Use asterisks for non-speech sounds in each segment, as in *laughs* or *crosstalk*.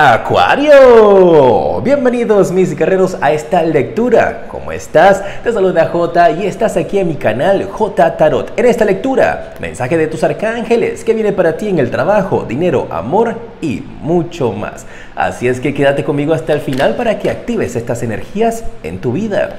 Acuario, bienvenidos mis guerreros a esta lectura. ¿Cómo estás? Te saluda J y estás aquí en mi canal J Tarot. En esta lectura, mensaje de tus arcángeles que viene para ti en el trabajo, dinero, amor y mucho más. Así es que quédate conmigo hasta el final para que actives estas energías en tu vida.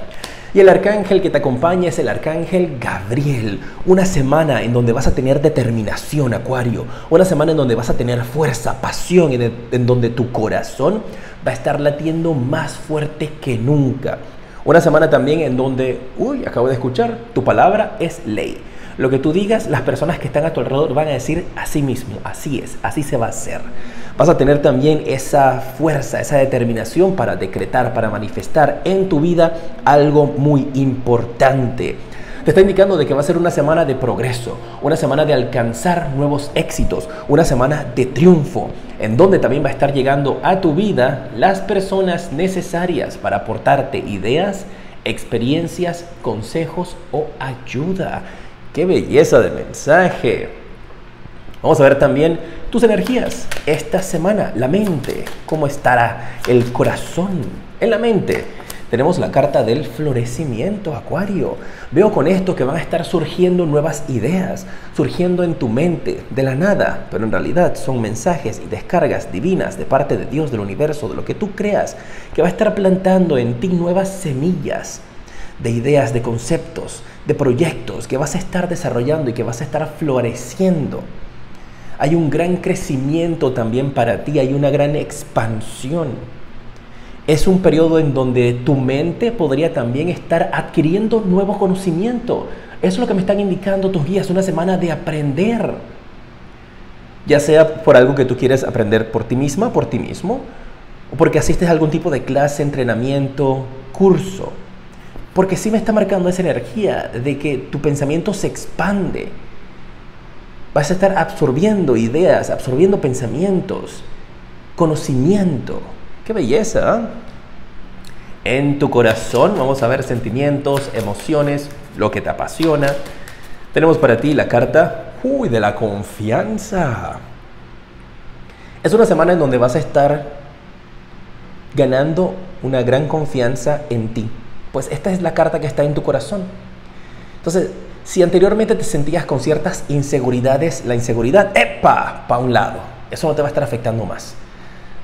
Y el arcángel que te acompaña es el arcángel Gabriel. Una semana en donde vas a tener determinación, Acuario. Una semana en donde vas a tener fuerza, pasión, en, en donde tu corazón va a estar latiendo más fuerte que nunca. Una semana también en donde, uy, acabo de escuchar, tu palabra es ley. Lo que tú digas, las personas que están a tu alrededor van a decir así mismo, así es, así se va a hacer vas a tener también esa fuerza, esa determinación para decretar, para manifestar en tu vida algo muy importante. Te está indicando de que va a ser una semana de progreso, una semana de alcanzar nuevos éxitos, una semana de triunfo, en donde también va a estar llegando a tu vida las personas necesarias para aportarte ideas, experiencias, consejos o ayuda. ¡Qué belleza de mensaje! Vamos a ver también tus energías esta semana, la mente, cómo estará el corazón en la mente. Tenemos la carta del florecimiento, Acuario. Veo con esto que van a estar surgiendo nuevas ideas, surgiendo en tu mente de la nada, pero en realidad son mensajes y descargas divinas de parte de Dios, del universo, de lo que tú creas, que va a estar plantando en ti nuevas semillas de ideas, de conceptos, de proyectos que vas a estar desarrollando y que vas a estar floreciendo hay un gran crecimiento también para ti, hay una gran expansión. Es un periodo en donde tu mente podría también estar adquiriendo nuevo conocimiento. Eso es lo que me están indicando tus guías, una semana de aprender. Ya sea por algo que tú quieres aprender por ti misma, por ti mismo, o porque asistes a algún tipo de clase, entrenamiento, curso. Porque sí me está marcando esa energía de que tu pensamiento se expande Vas a estar absorbiendo ideas, absorbiendo pensamientos, conocimiento. ¡Qué belleza! ¿ah? En tu corazón vamos a ver sentimientos, emociones, lo que te apasiona. Tenemos para ti la carta de la confianza. Es una semana en donde vas a estar ganando una gran confianza en ti. Pues esta es la carta que está en tu corazón. Entonces, si anteriormente te sentías con ciertas inseguridades, la inseguridad, ¡epa! para un lado. Eso no te va a estar afectando más.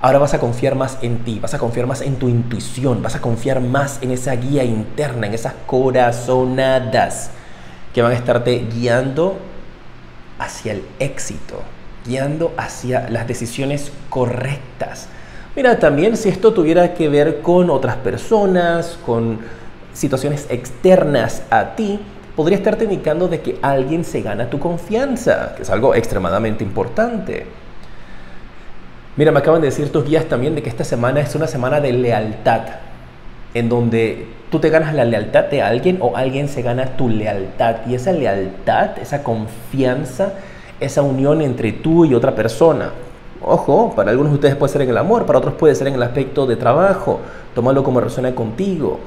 Ahora vas a confiar más en ti, vas a confiar más en tu intuición, vas a confiar más en esa guía interna, en esas corazonadas que van a estarte guiando hacia el éxito, guiando hacia las decisiones correctas. Mira, también si esto tuviera que ver con otras personas, con situaciones externas a ti, podría estarte indicando de que alguien se gana tu confianza, que es algo extremadamente importante. Mira, me acaban de decir tus guías también de que esta semana es una semana de lealtad, en donde tú te ganas la lealtad de alguien o alguien se gana tu lealtad. Y esa lealtad, esa confianza, esa unión entre tú y otra persona. Ojo, para algunos de ustedes puede ser en el amor, para otros puede ser en el aspecto de trabajo. Tómalo como resuena contigo.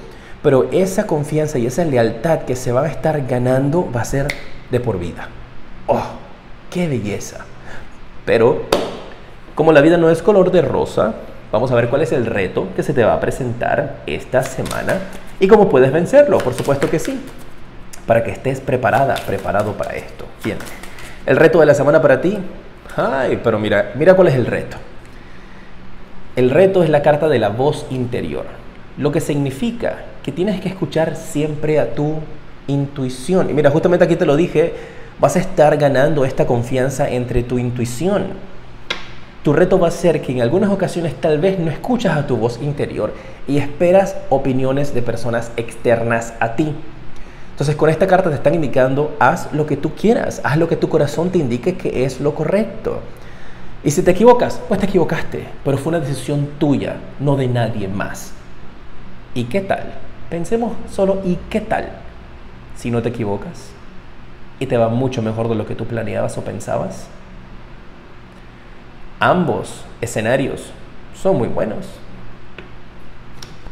Pero esa confianza y esa lealtad que se va a estar ganando va a ser de por vida. ¡Oh! ¡Qué belleza! Pero, como la vida no es color de rosa, vamos a ver cuál es el reto que se te va a presentar esta semana y cómo puedes vencerlo. Por supuesto que sí. Para que estés preparada, preparado para esto. Bien. El reto de la semana para ti. Ay, pero mira, mira cuál es el reto. El reto es la carta de la voz interior. Lo que significa que tienes que escuchar siempre a tu intuición. Y mira, justamente aquí te lo dije, vas a estar ganando esta confianza entre tu intuición. Tu reto va a ser que en algunas ocasiones tal vez no escuchas a tu voz interior y esperas opiniones de personas externas a ti. Entonces con esta carta te están indicando, haz lo que tú quieras, haz lo que tu corazón te indique que es lo correcto. Y si te equivocas, pues te equivocaste, pero fue una decisión tuya, no de nadie más. ¿Y qué tal? Pensemos solo, ¿y qué tal si no te equivocas y te va mucho mejor de lo que tú planeabas o pensabas? Ambos escenarios son muy buenos.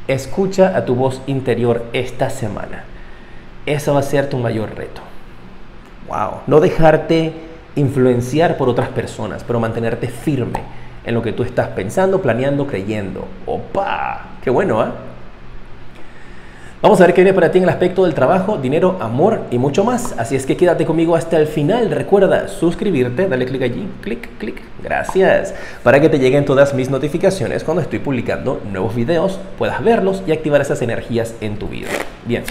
Escucha a tu voz interior esta semana. Eso va a ser tu mayor reto. Wow. No dejarte influenciar por otras personas, pero mantenerte firme en lo que tú estás pensando, planeando, creyendo. ¡Opa! ¡Qué bueno, ¿ah! Vamos a ver qué viene para ti en el aspecto del trabajo, dinero, amor y mucho más. Así es que quédate conmigo hasta el final. Recuerda suscribirte, dale clic allí, clic, clic. Gracias. Para que te lleguen todas mis notificaciones cuando estoy publicando nuevos videos, puedas verlos y activar esas energías en tu vida. Bien.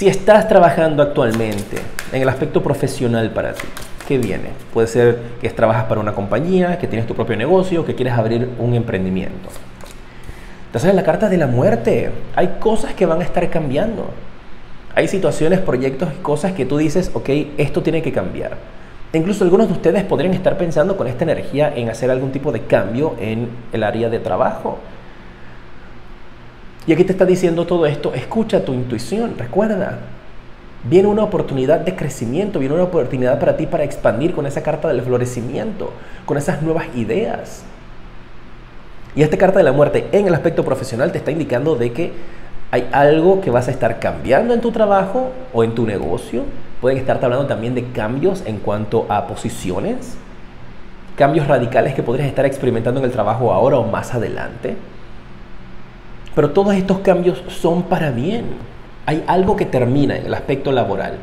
Si estás trabajando actualmente en el aspecto profesional para ti, ¿qué viene? Puede ser que trabajas para una compañía, que tienes tu propio negocio, que quieres abrir un emprendimiento. Te sale la carta de la muerte. Hay cosas que van a estar cambiando. Hay situaciones, proyectos cosas que tú dices, ok, esto tiene que cambiar. incluso algunos de ustedes podrían estar pensando con esta energía en hacer algún tipo de cambio en el área de trabajo. Y aquí te está diciendo todo esto, escucha tu intuición, recuerda, viene una oportunidad de crecimiento, viene una oportunidad para ti para expandir con esa carta del florecimiento, con esas nuevas ideas. Y esta carta de la muerte en el aspecto profesional te está indicando de que hay algo que vas a estar cambiando en tu trabajo o en tu negocio. Pueden estarte hablando también de cambios en cuanto a posiciones, cambios radicales que podrías estar experimentando en el trabajo ahora o más adelante. Pero todos estos cambios son para bien. Hay algo que termina en el aspecto laboral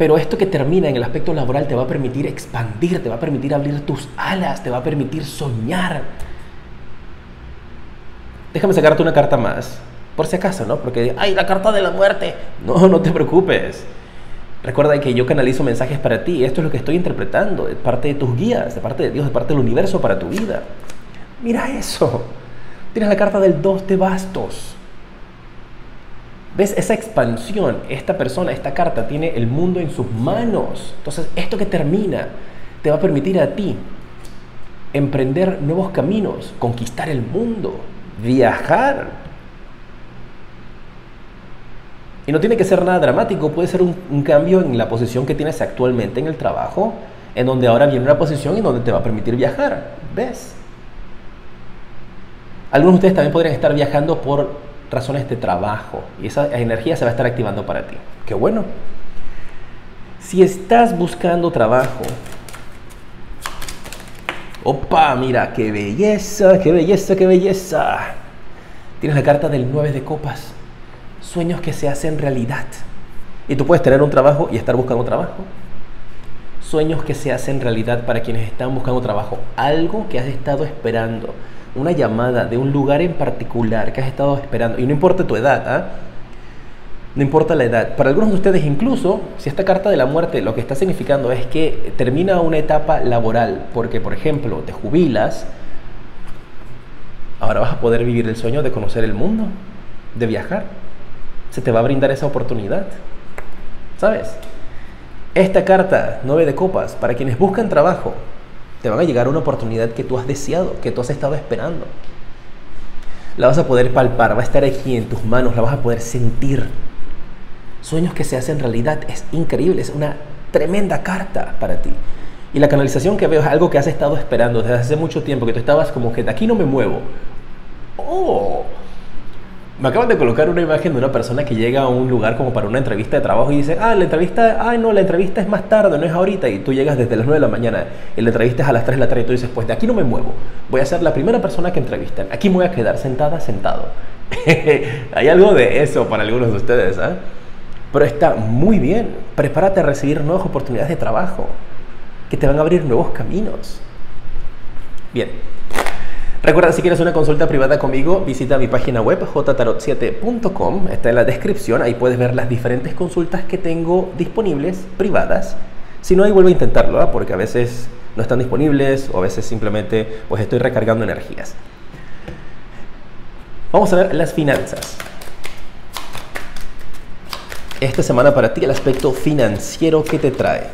pero esto que termina en el aspecto laboral te va a permitir expandir, te va a permitir abrir tus alas, te va a permitir soñar. Déjame sacarte una carta más, por si acaso, ¿no? Porque, ay, la carta de la muerte. No, no te preocupes. Recuerda que yo canalizo mensajes para ti. Esto es lo que estoy interpretando, de parte de tus guías, de parte de Dios, de parte del universo para tu vida. Mira eso. Tienes la carta del dos de bastos. ¿Ves esa expansión? Esta persona, esta carta tiene el mundo en sus manos. Entonces, esto que termina te va a permitir a ti emprender nuevos caminos, conquistar el mundo, viajar. Y no tiene que ser nada dramático, puede ser un, cambio en la posición que tienes actualmente en el trabajo, en donde ahora viene una posición en donde te va a permitir viajar. ¿Ves? Algunos de ustedes también podrían estar viajando por razones de trabajo y esa energía se va a estar activando para ti. Qué bueno. Si estás buscando trabajo, opa, mira, qué belleza, qué belleza, qué belleza. Tienes la carta del 9 de copas. Sueños que se hacen realidad. Y tú puedes tener un trabajo y estar buscando trabajo. Sueños que se hacen realidad para quienes están buscando trabajo. Algo que has estado esperando una llamada de un lugar en particular que has estado esperando, y no importa tu edad, ¿ah? no importa la edad, para algunos de ustedes incluso, si esta carta de la muerte lo que está significando es que termina una etapa laboral, porque por ejemplo te jubilas, ahora vas a poder vivir el sueño de conocer el mundo, de viajar, se te va a brindar esa oportunidad, ¿sabes? Esta carta, 9 de copas, para quienes buscan trabajo, te van a llegar una oportunidad que tú has deseado, que tú has estado esperando. La vas a poder palpar, va a estar aquí en tus manos, la vas a poder sentir. Sueños que se hacen realidad, es increíble, es una tremenda carta para ti. Y la canalización que veo es algo que has estado esperando desde hace mucho tiempo, que tú estabas como que de aquí no me muevo. Oh, me acaban de colocar una imagen de una persona que llega a un lugar como para una entrevista de trabajo y dice, ah, la entrevista, ay no, la entrevista es más tarde, no es ahorita, y tú llegas desde las 9 de la mañana y la entrevista es a las 3 de la tarde y tú dices, pues de aquí no me muevo, voy a ser la primera persona que entrevistan, aquí me voy a quedar sentada, sentado. *laughs* Hay algo de eso para algunos de ustedes, ¿ah? Pero está muy bien, prepárate a recibir nuevas oportunidades de trabajo, que te van a abrir nuevos caminos. Bien. Recuerda, si quieres una consulta privada conmigo, visita mi página web jtarot7.com, está en la descripción, ahí puedes ver las diferentes consultas que tengo disponibles, privadas. Si no, ahí vuelvo a intentarlo, ¿ah? porque a veces no están disponibles o a veces simplemente pues estoy recargando energías. Vamos a ver las finanzas. Esta semana para ti el aspecto financiero que te trae.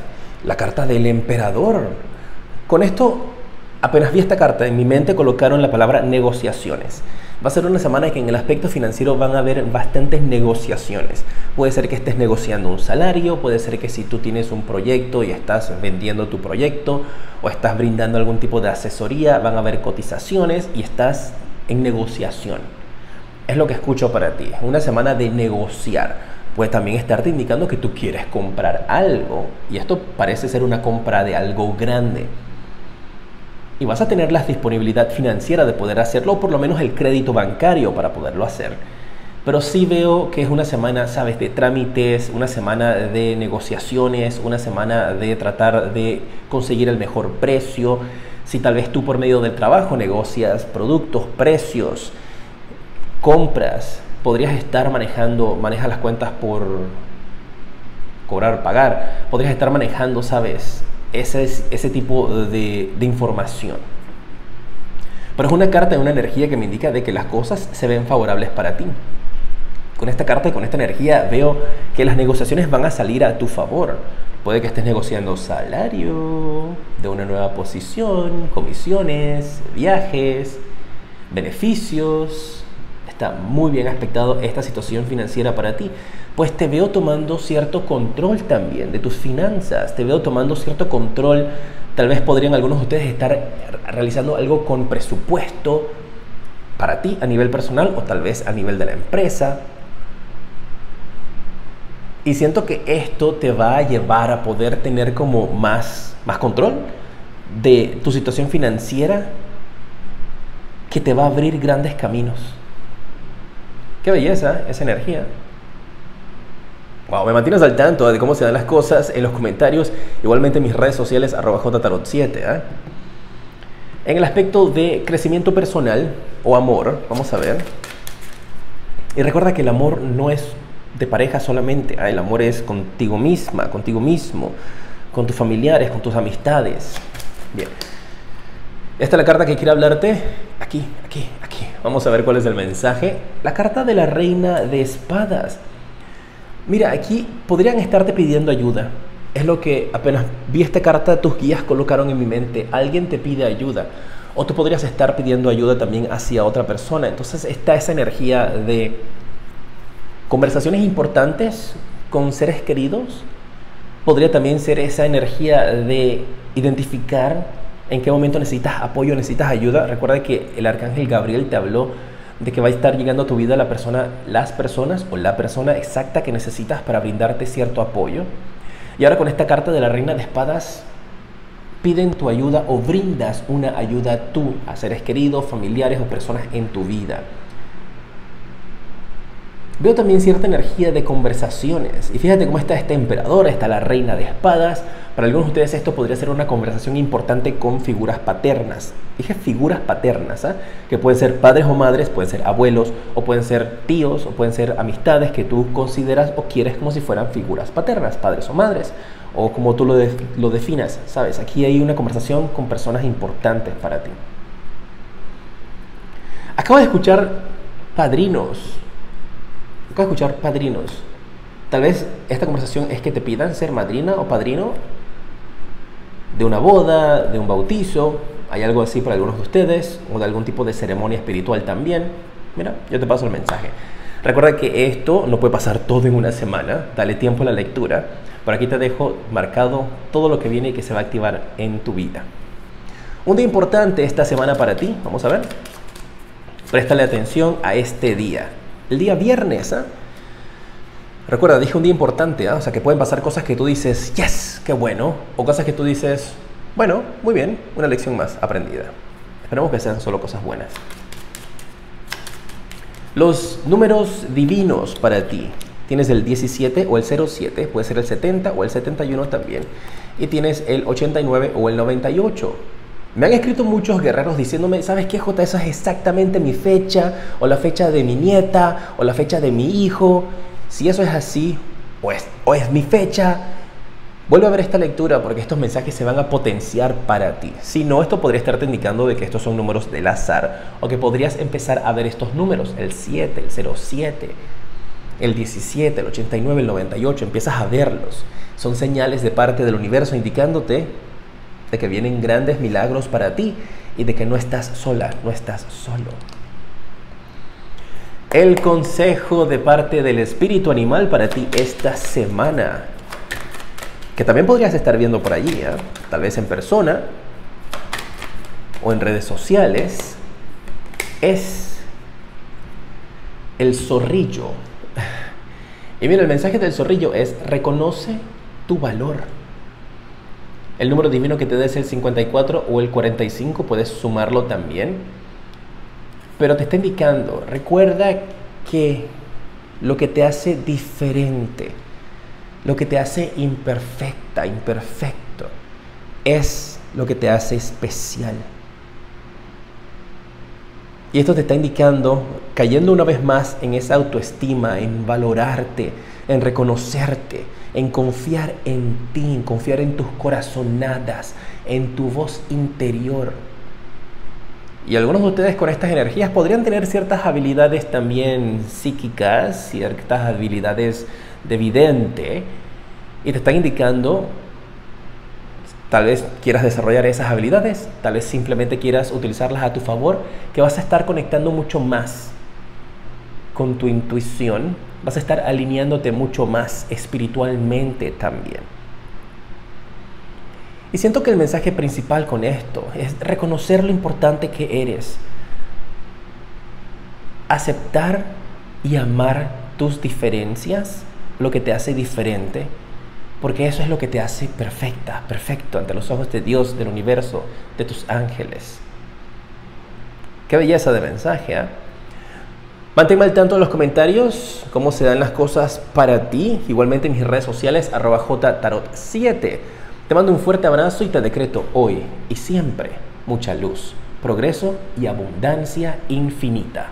La carta del emperador. Con esto Apenas vi esta carta, en mi mente colocaron la palabra negociaciones. Va a ser una semana que en el aspecto financiero van a haber bastantes negociaciones. Puede ser que estés negociando un salario, puede ser que si tú tienes un proyecto y estás vendiendo tu proyecto o estás brindando algún tipo de asesoría, van a haber cotizaciones y estás en negociación. Es lo que escucho para ti. Una semana de negociar. Puede también estarte indicando que tú quieres comprar algo y esto parece ser una compra de algo grande y vas a tener la disponibilidad financiera de poder hacerlo, o por lo menos el crédito bancario para poderlo hacer. Pero sí veo que es una semana, sabes, de trámites, una semana de negociaciones, una semana de tratar de conseguir el mejor precio. Si tal vez tú por medio del trabajo negocias productos, precios, compras, podrías estar manejando, maneja las cuentas por cobrar, pagar, podrías estar manejando, sabes, ese, ese tipo de, información. Pero es una carta de una energía que me indica de que las cosas se ven favorables para ti. Con esta carta y con esta energía veo que las negociaciones van a salir a tu favor. Puede que estés negociando salario, de una nueva posición, comisiones, viajes, beneficios. Está muy bien aspectado esta situación financiera para ti pues te veo tomando cierto control también de tus finanzas, te veo tomando cierto control, tal vez podrían algunos de ustedes estar realizando algo con presupuesto para ti a nivel personal o tal vez a nivel de la empresa. Y siento que esto te va a llevar a poder tener como más, más control de tu situación financiera que te va a abrir grandes caminos. Qué belleza esa energía. Wow, me mantienes al tanto de cómo se dan las cosas en los comentarios, igualmente en mis redes sociales, arroba jtarot7. ¿eh? En el aspecto de crecimiento personal o amor, vamos a ver. Y recuerda que el amor no es de pareja solamente, ¿eh? el amor es contigo misma, contigo mismo, con tus familiares, con tus amistades. Bien. Esta es la carta que quiero hablarte. Aquí, aquí, aquí. Vamos a ver cuál es el mensaje. La carta de la reina de espadas. Mira, aquí podrían estarte pidiendo ayuda. Es lo que apenas vi esta carta, tus guías colocaron en mi mente. Alguien te pide ayuda. O tú podrías estar pidiendo ayuda también hacia otra persona. Entonces está esa energía de conversaciones importantes con seres queridos. Podría también ser esa energía de identificar en qué momento necesitas apoyo, necesitas ayuda. Recuerda que el arcángel Gabriel te habló de que va a estar llegando a tu vida la persona, las personas o la persona exacta que necesitas para brindarte cierto apoyo. Y ahora con esta carta de la reina de espadas, piden tu ayuda o brindas una ayuda tú a seres queridos, familiares o personas en tu vida. Veo también cierta energía de conversaciones. Y fíjate cómo está esta emperadora, está la reina de espadas. Para algunos de ustedes esto podría ser una conversación importante con figuras paternas. Dije figuras paternas, ¿ah? que pueden ser padres o madres, pueden ser abuelos, o pueden ser tíos, o pueden ser amistades que tú consideras o quieres como si fueran figuras paternas, padres o madres, o como tú lo, lo definas, ¿sabes? Aquí hay una conversación con personas importantes para ti. Acabo de escuchar padrinos a escuchar padrinos. Tal vez esta conversación es que te pidan ser madrina o padrino de una boda, de un bautizo, hay algo así para algunos de ustedes, o de algún tipo de ceremonia espiritual también. Mira, yo te paso el mensaje. Recuerda que esto no puede pasar todo en una semana, dale tiempo a la lectura. Por aquí te dejo marcado todo lo que viene y que se va a activar en tu vida. Un día importante esta semana para ti, vamos a ver. Préstale atención a este día el día viernes. ¿ah? Recuerda, dije un día importante, ¿ah? o sea que pueden pasar cosas que tú dices, yes, qué bueno, o cosas que tú dices, bueno, muy bien, una lección más aprendida. Esperemos que sean solo cosas buenas. Los números divinos para ti. Tienes el 17 o el 07, puede ser el 70 o el 71 también. Y tienes el 89 o el 98. Me han escrito muchos guerreros diciéndome, ¿sabes qué, J? Esa es exactamente mi fecha, o la fecha de mi nieta, o la fecha de mi hijo. Si eso es así, o es, o es mi fecha, vuelve a ver esta lectura porque estos mensajes se van a potenciar para ti. Si no, esto podría estarte indicando de que estos son números del azar, o que podrías empezar a ver estos números, el 7, el 07, el 17, el 89, el 98, empiezas a verlos. Son señales de parte del universo indicándote de que vienen grandes milagros para ti y de que no estás sola, no estás solo. El consejo de parte del espíritu animal para ti esta semana, que también podrías estar viendo por allí, ¿eh? tal vez en persona o en redes sociales, es el zorrillo. *laughs* Y mira, el mensaje del zorrillo es reconoce tu valor El número divino que te des el 54 o el 45, puedes sumarlo también. Pero te está indicando, recuerda que lo que te hace diferente, lo que te hace imperfecta, imperfecto, es lo que te hace especial. Y esto te está indicando, cayendo una vez más en esa autoestima, en valorarte, en reconocerte, en confiar en ti, confiar en tus corazonadas, en tu voz interior. Y algunos de ustedes con estas energías podrían tener ciertas habilidades también psíquicas, ciertas habilidades de vidente, y te están indicando, tal vez quieras desarrollar esas habilidades, tal vez simplemente quieras utilizarlas a tu favor, que vas a estar conectando mucho más con tu intuición, vas a estar alineándote mucho más espiritualmente también. Y siento que el mensaje principal con esto es reconocer lo importante que eres, aceptar y amar tus diferencias, lo que te hace diferente, porque eso es lo que te hace perfecta, perfecto ante los ojos de Dios, del universo, de tus ángeles. Qué belleza de mensaje, ¿eh? Manténme al tanto en los comentarios cómo se dan las cosas para ti. Igualmente en mis redes sociales, arroba jtarot7. Te mando un fuerte abrazo y te decreto hoy y siempre mucha luz, progreso y abundancia infinita.